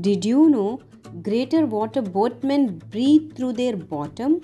Did you know greater water boatmen breathe through their bottom?